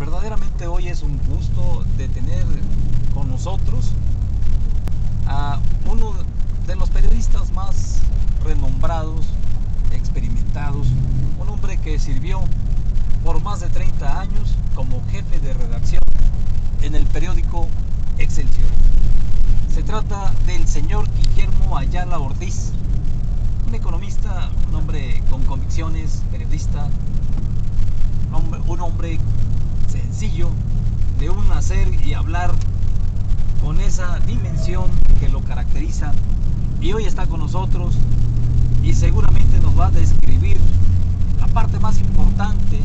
verdaderamente hoy es un gusto de tener con nosotros a uno de los periodistas más renombrados, experimentados, un hombre que sirvió por más de 30 años como jefe de redacción en el periódico Excelsior. Se trata del señor Guillermo Ayala Ortiz, un economista, un hombre con convicciones, periodista, un hombre sencillo, de un hacer y hablar con esa dimensión que lo caracteriza. Y hoy está con nosotros y seguramente nos va a describir la parte más importante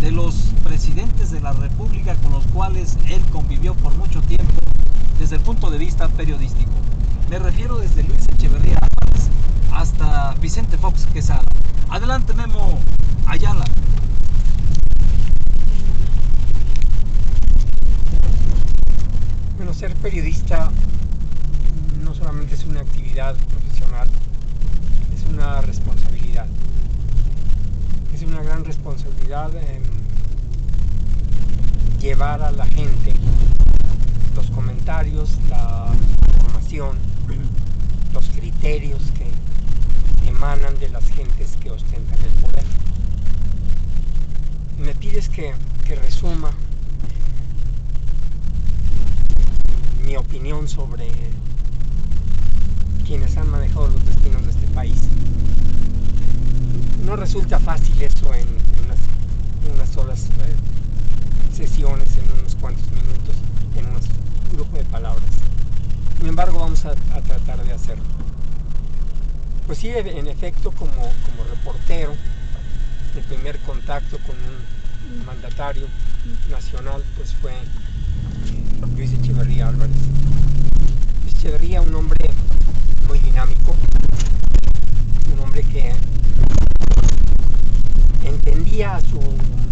de los presidentes de la República con los cuales él convivió por mucho tiempo desde el punto de vista periodístico. Me refiero desde Luis Echeverría hasta Vicente Fox Quesada. Adelante Memo Ayala. Bueno, ser periodista no solamente es una actividad profesional, es una responsabilidad. Es una gran responsabilidad llevar a la gente los comentarios, la información, los criterios que emanan de las gentes que ostentan el poder. Me pides que, resuma mi opinión sobre quienes han manejado los destinos de este país. No resulta fácil eso en, unas, solas eh, sesiones, en unos cuantos minutos, en un grupo de palabras. Sin embargo, vamos a tratar de hacerlo. Pues sí, en efecto, como, como reportero, el primer contacto con un mandatario nacional pues fue Luis Echeverría Álvarez. Luis Echeverría, un hombre muy dinámico, un hombre que entendía a su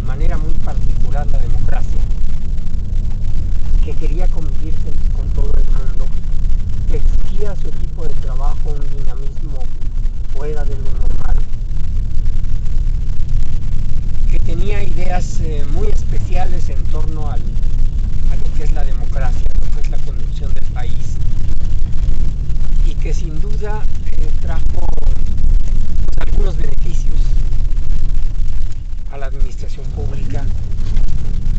manera muy particular la democracia, que quería convivir con todo el mundo, que exigía su equipo de trabajo un dinamismo fuera de lo normal, que tenía ideas eh, muy especiales en torno al, a lo que es la democracia, lo que es la conducción del país, y que sin duda eh, trajo algunos beneficios a la administración pública,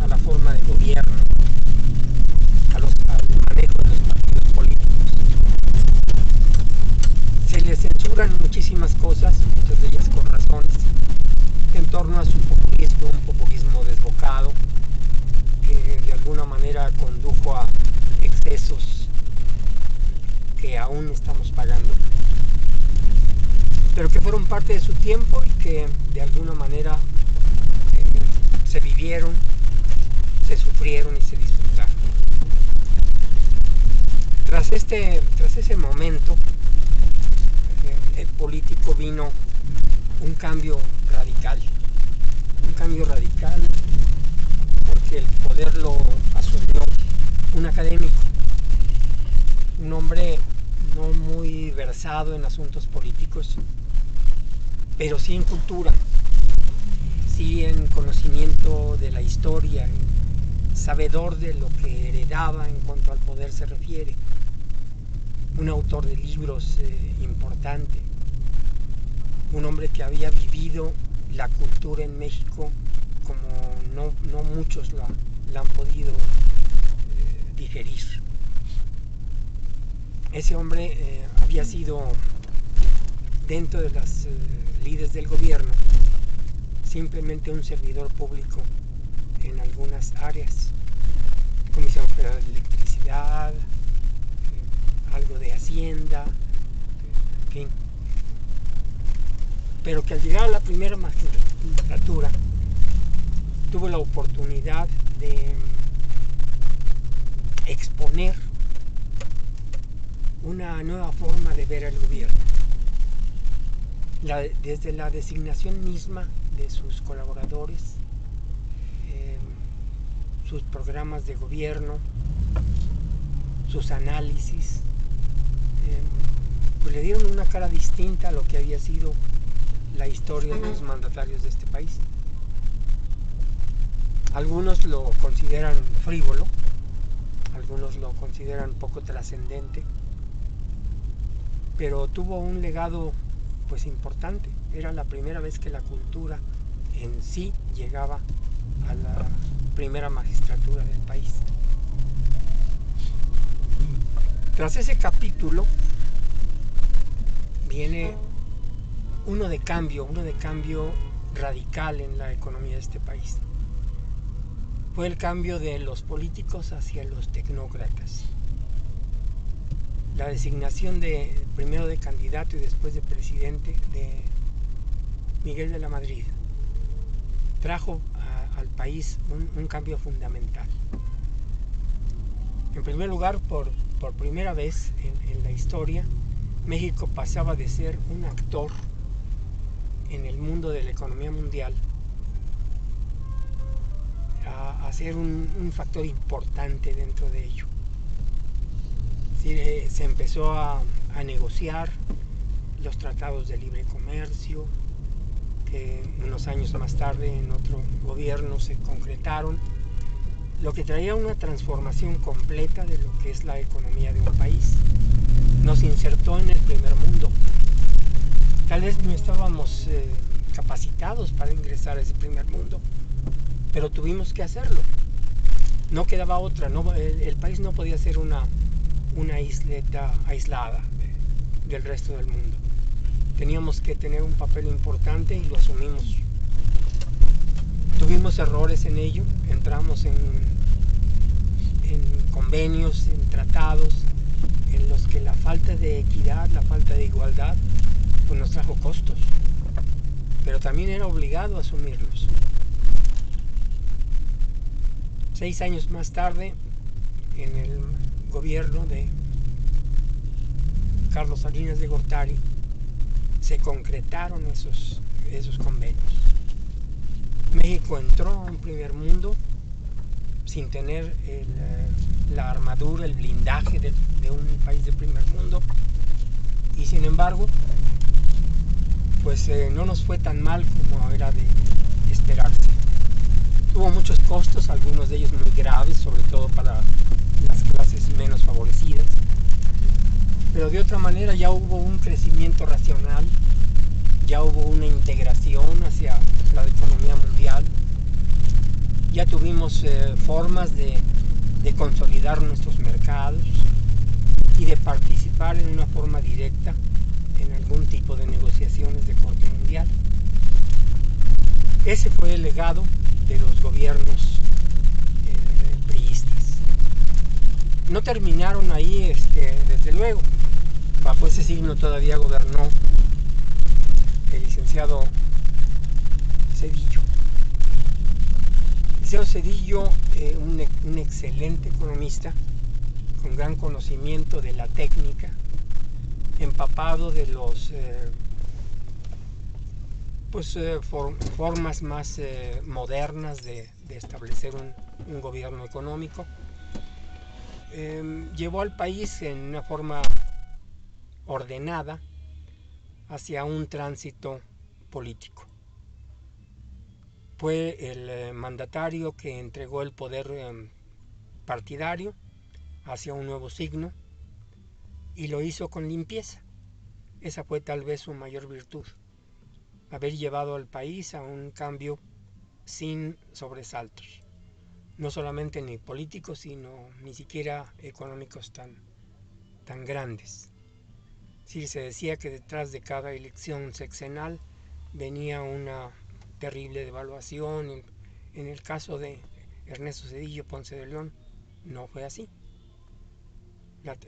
a la forma de gobierno, a los, al manejo de los partidos políticos. Se le censuran muchísimas cosas, muchas de ellas con razones, en torno a su populismo, un populismo desbocado, que de alguna manera condujo a excesos que aún estamos pagando, pero que fueron parte de su tiempo y que de alguna manera eh, se vivieron, se sufrieron y se disfrutaron. Tras, este, tras ese momento, el político vino un cambio radical, un cambio radical porque el poder lo asumió un académico, un hombre no muy versado en asuntos políticos, pero sí en cultura, sí en conocimiento de la historia, sabedor de lo que heredaba en cuanto al poder se refiere, un autor de libros eh, importante, un hombre que había vivido la cultura en México como no, muchos la, han podido eh, digerir. Ese hombre eh, había sido dentro de las eh, líderes del gobierno simplemente un servidor público en algunas áreas, Comisión Federal de Electricidad, algo de Hacienda, en fin. Pero que al llegar a la primera magistratura tuvo la oportunidad de exponer una nueva forma de ver el gobierno, desde la designación misma de sus colaboradores, eh, sus programas de gobierno, sus análisis, eh, pues le dieron una cara distinta a lo que había sido la historia de los mandatarios de este país. Algunos lo consideran frívolo, algunos lo consideran poco trascendente, pero tuvo un legado pues importante. Era la primera vez que la cultura en sí llegaba a la primera magistratura del país. Tras ese capítulo viene uno de cambio, uno de cambio radical en la economía de este país. Fue el cambio de los políticos hacia los tecnócratas. La designación de primero de candidato y después de presidente de Miguel de la Madrid trajo al país un, cambio fundamental. En primer lugar, por, por primera vez en, la historia, México pasaba de ser un actor en el mundo de la economía mundial a, ser un, factor importante dentro de ello. Se empezó a, negociar los tratados de libre comercio, que unos años más tarde en otro gobierno se concretaron, lo que traía una transformación completa de lo que es la economía de un país. Nos insertó en el primer mundo. Tal vez no estábamos eh, capacitados para ingresar a ese primer mundo, pero tuvimos que hacerlo. No quedaba otra, el, país no podía ser una, una isleta aislada del resto del mundo teníamos que tener un papel importante y lo asumimos. Tuvimos errores en ello, entramos en, en convenios, en tratados, en los que la falta de equidad, la falta de igualdad, pues nos trajo costos, pero también era obligado a asumirlos. Seis años más tarde, en el gobierno de Carlos Salinas de Gortari, se concretaron esos, esos convenios. México entró un primer mundo sin tener eh, la armadura, el blindaje de, un país de primer mundo y sin embargo pues eh, no nos fue tan mal como era de esperarse. Tuvo muchos costos, algunos de ellos muy graves, sobre todo para las clases menos favorecidas pero de otra manera ya hubo un crecimiento racional, ya hubo una integración hacia la economía mundial, ya tuvimos eh, formas de, consolidar nuestros mercados y de participar en una forma directa en algún tipo de negociaciones de corte mundial. Ese fue el legado de los gobiernos eh, priistas. No terminaron ahí, este, desde luego bajo ese signo todavía gobernó el licenciado Cedillo. El licenciado Cedillo, eh, un, excelente economista, con gran conocimiento de la técnica, empapado de los eh, pues, eh, formas más modernas de, establecer un, un, gobierno económico. llevó al país en una forma ordenada hacia un tránsito político. Fue el eh, mandatario que entregó el poder em, partidario hacia un nuevo signo y lo hizo con limpieza. Esa fue tal vez su mayor virtud, haber llevado al país a un cambio sin sobresaltos, no solamente ni políticos, sino ni siquiera económicos tan, tan grandes. Sí, se decía que detrás de cada elección sexenal venía una terrible devaluación. En, el caso de Ernesto Cedillo Ponce de León no fue así.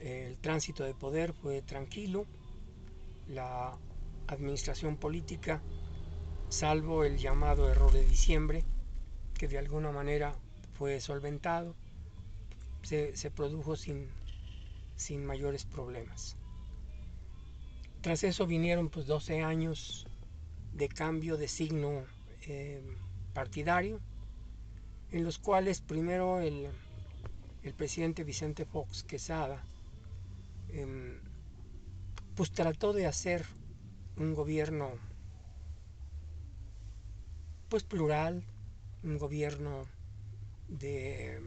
el tránsito de poder fue tranquilo. La administración política, salvo el llamado error de diciembre, que de alguna manera fue solventado, se, produjo sin, sin mayores problemas. Tras eso vinieron pues 12 años de cambio de signo eh, partidario, en los cuales primero el, presidente Vicente Fox Quesada em, pues trató de hacer un gobierno pues plural, un gobierno de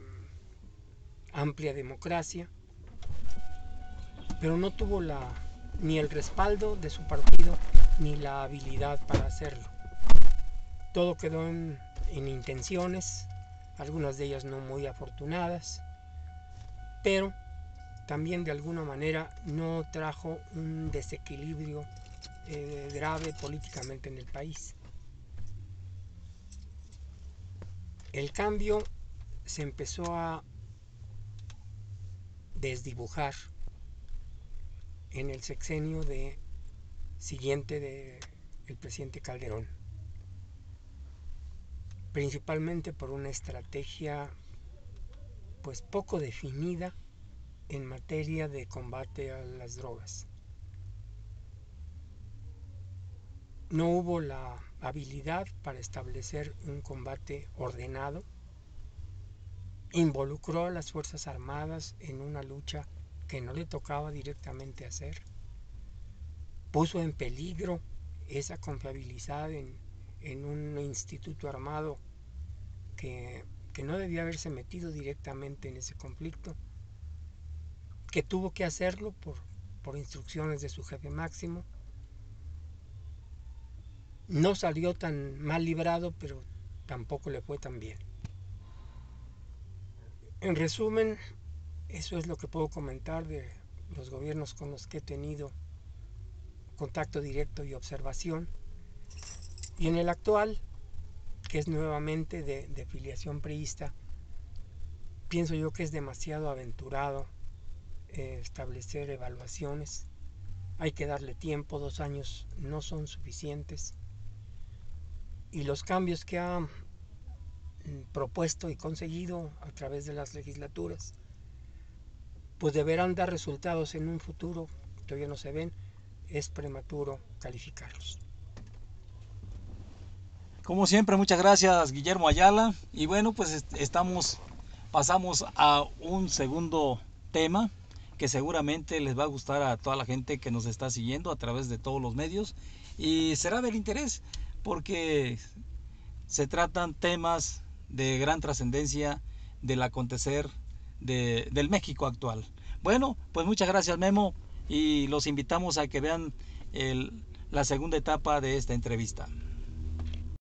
amplia democracia, pero no tuvo la, ni el respaldo de su partido ni la habilidad para hacerlo. Todo quedó en, en intenciones, algunas de ellas no muy afortunadas, pero también de alguna manera no trajo un desequilibrio eh, grave políticamente en el país. El cambio se empezó a desdibujar en el sexenio siguiente del el presidente Calderón, principalmente por una estrategia pues poco definida en materia de combate a las drogas. No hubo la habilidad para establecer un combate ordenado. Involucró a las Fuerzas Armadas en una lucha que no le tocaba directamente hacer. Puso en peligro esa confiabilidad en, en un instituto armado que, que no debía haberse metido directamente en ese conflicto que tuvo que hacerlo por, por instrucciones de su jefe máximo. No salió tan mal librado, pero tampoco le fue tan bien. En resumen, eso es lo que puedo comentar de los gobiernos con los que he tenido contacto directo y observación. Y en el actual, que es nuevamente de, filiación priista, pienso yo que es demasiado aventurado eh, establecer evaluaciones. Hay que darle tiempo, dos años no son suficientes. Y los cambios que ha mm, propuesto y conseguido a través de las legislaturas, pues deberán dar resultados en un futuro, todavía no se ven, es prematuro calificarlos. Como siempre, muchas gracias Guillermo Ayala. Y bueno, pues estamos, pasamos a un segundo tema que seguramente les va a gustar a toda la gente que nos está siguiendo a través de todos los medios y será del interés porque se tratan temas de gran trascendencia del acontecer de, del México actual. Bueno, pues muchas gracias Memo y los invitamos a que vean el, la segunda etapa de esta entrevista.